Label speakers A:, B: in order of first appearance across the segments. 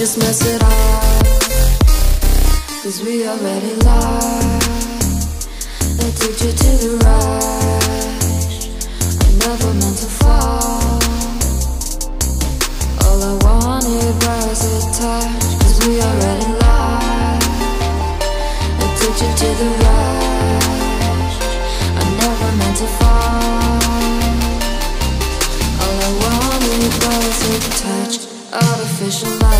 A: just mess it up. Cause we already lost. Addicted to the rush. I never meant to fall. All I wanted was a touch. Cause we already lost. Addicted to the rush. I never meant to fall. All I wanted was a touch. Artificial love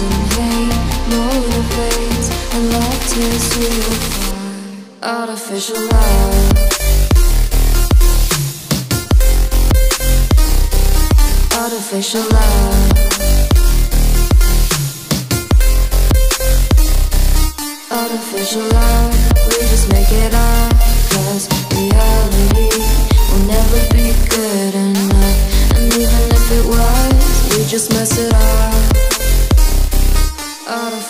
A: often hate motivates And love tears you apart Artificial love. Artificial love. Artificial love, we just make it up Cause reality will never be good enough. And even if it was, we just mess it up